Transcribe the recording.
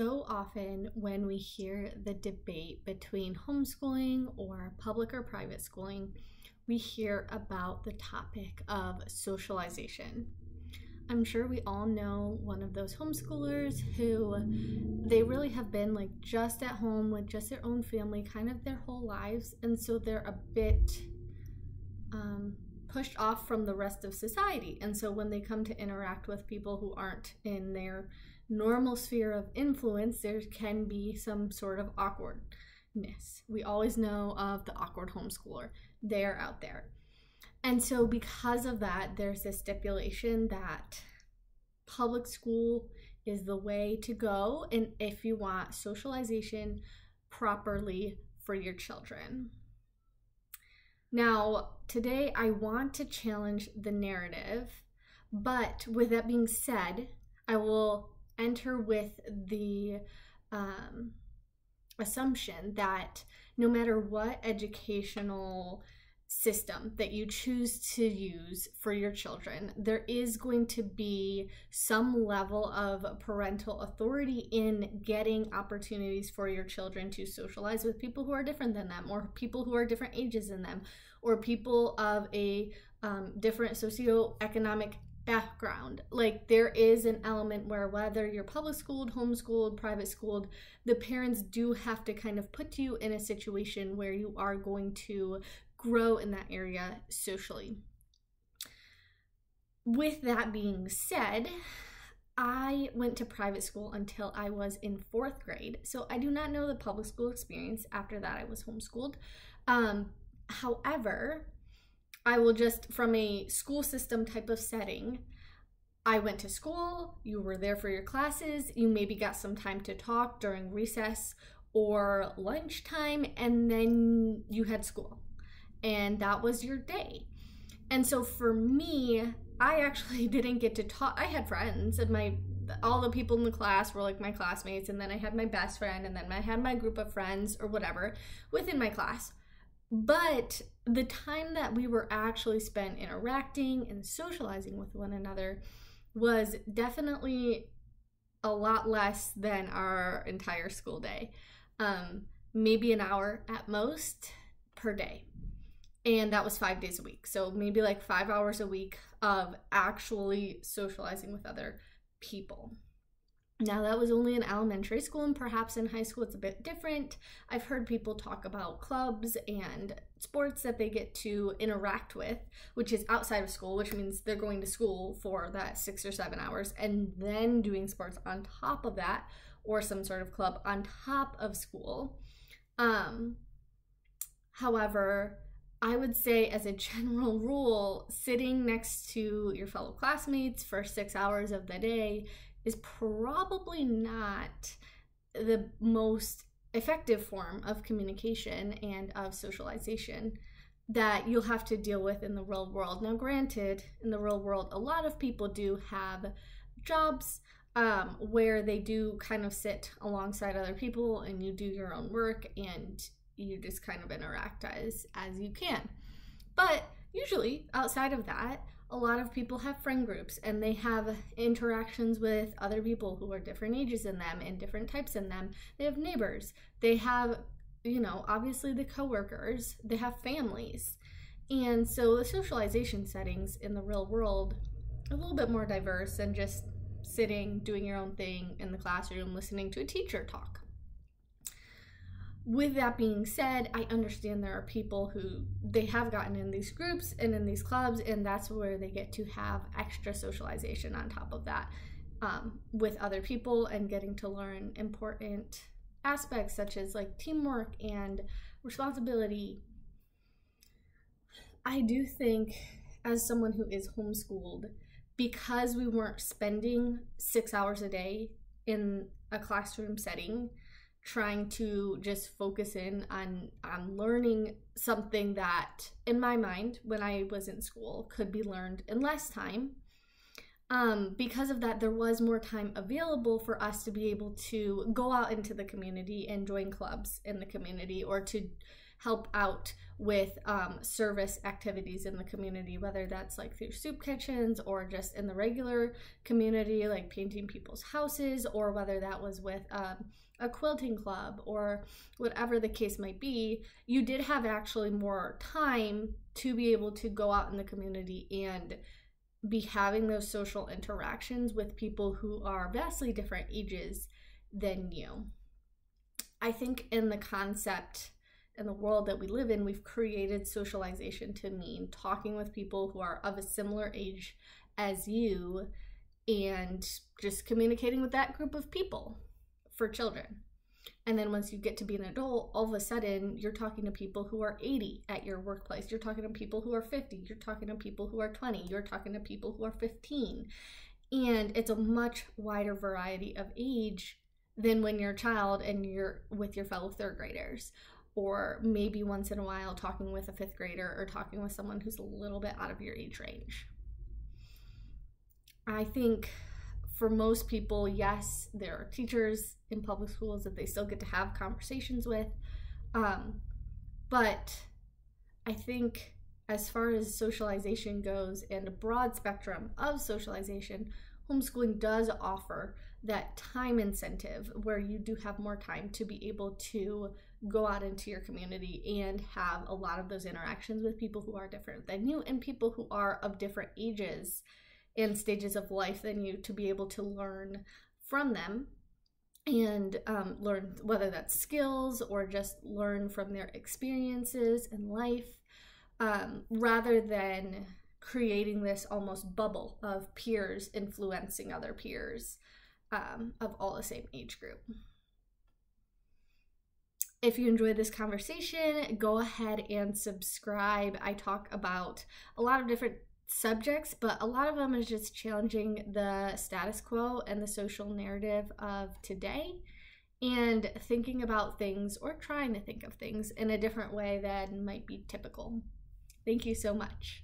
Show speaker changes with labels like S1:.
S1: So often, when we hear the debate between homeschooling or public or private schooling, we hear about the topic of socialization. I'm sure we all know one of those homeschoolers who they really have been like just at home with just their own family kind of their whole lives. And so they're a bit um, pushed off from the rest of society. And so when they come to interact with people who aren't in their normal sphere of influence, there can be some sort of awkwardness. We always know of the awkward homeschooler. They're out there. And so, because of that, there's this stipulation that public school is the way to go, and if you want socialization properly for your children. Now, today I want to challenge the narrative, but with that being said, I will enter with the um, assumption that no matter what educational system that you choose to use for your children, there is going to be some level of parental authority in getting opportunities for your children to socialize with people who are different than them, or people who are different ages than them, or people of a um, different socioeconomic background. Like there is an element where whether you're public schooled, homeschooled, private schooled, the parents do have to kind of put you in a situation where you are going to grow in that area socially. With that being said, I went to private school until I was in fourth grade. So I do not know the public school experience. After that, I was homeschooled. Um, however, I will just, from a school system type of setting, I went to school, you were there for your classes, you maybe got some time to talk during recess or lunchtime, and then you had school and that was your day. And so for me, I actually didn't get to talk. I had friends, and my all the people in the class were like my classmates, and then I had my best friend, and then I had my group of friends or whatever within my class. But the time that we were actually spent interacting and socializing with one another was definitely a lot less than our entire school day. Um, maybe an hour at most per day. And that was five days a week. So maybe like five hours a week of actually socializing with other people now that was only in elementary school and perhaps in high school it's a bit different. I've heard people talk about clubs and sports that they get to interact with which is outside of school which means they're going to school for that six or seven hours and then doing sports on top of that or some sort of club on top of school. Um however I would say, as a general rule, sitting next to your fellow classmates for six hours of the day is probably not the most effective form of communication and of socialization that you'll have to deal with in the real world. Now, granted, in the real world, a lot of people do have jobs um, where they do kind of sit alongside other people and you do your own work and you just kind of interact as as you can. But usually outside of that, a lot of people have friend groups and they have interactions with other people who are different ages in them and different types in them. They have neighbors. They have, you know, obviously the coworkers. They have families. And so the socialization settings in the real world a little bit more diverse than just sitting, doing your own thing in the classroom, listening to a teacher talk with that being said, I understand there are people who they have gotten in these groups and in these clubs, and that's where they get to have extra socialization on top of that um, with other people and getting to learn important aspects such as like teamwork and responsibility. I do think, as someone who is homeschooled, because we weren't spending six hours a day in a classroom setting, trying to just focus in on on learning something that in my mind when I was in school could be learned in less time. Um, because of that, there was more time available for us to be able to go out into the community and join clubs in the community or to help out with um, service activities in the community, whether that's like through soup kitchens or just in the regular community, like painting people's houses, or whether that was with um, a quilting club or whatever the case might be, you did have actually more time to be able to go out in the community and be having those social interactions with people who are vastly different ages than you. I think in the concept in the world that we live in, we've created socialization to mean talking with people who are of a similar age as you and just communicating with that group of people for children. And then once you get to be an adult, all of a sudden you're talking to people who are 80 at your workplace. You're talking to people who are 50. You're talking to people who are 20. You're talking to people who are 15. And it's a much wider variety of age than when you're a child and you're with your fellow third graders or maybe once in a while talking with a fifth grader or talking with someone who's a little bit out of your age range. I think for most people, yes, there are teachers in public schools that they still get to have conversations with. Um, but I think as far as socialization goes and a broad spectrum of socialization, homeschooling does offer that time incentive where you do have more time to be able to go out into your community and have a lot of those interactions with people who are different than you and people who are of different ages and stages of life than you to be able to learn from them and um, learn whether that's skills or just learn from their experiences in life um, rather than creating this almost bubble of peers influencing other peers um, of all the same age group. If you enjoyed this conversation, go ahead and subscribe. I talk about a lot of different subjects, but a lot of them is just challenging the status quo and the social narrative of today and thinking about things or trying to think of things in a different way than might be typical. Thank you so much.